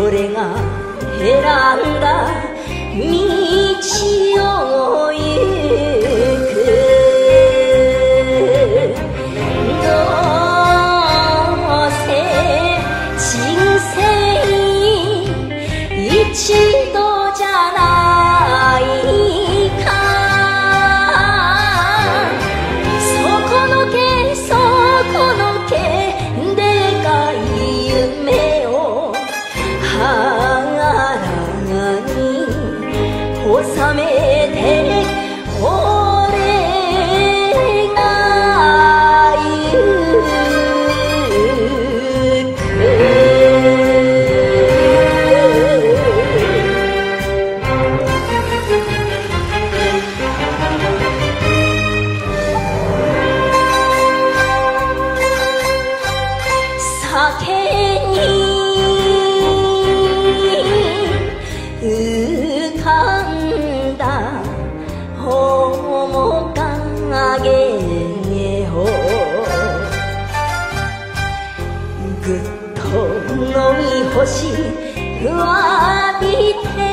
俺が選んだ道を行く。どうせ人生一冷めて星浴びて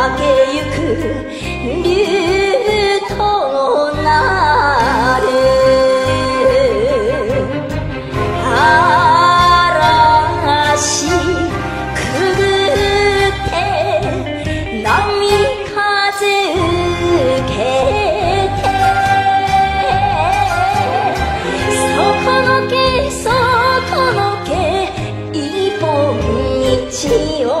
駆けゆく竜となれ嵐くぐって波風受けてそこのけそ底のけ一本道を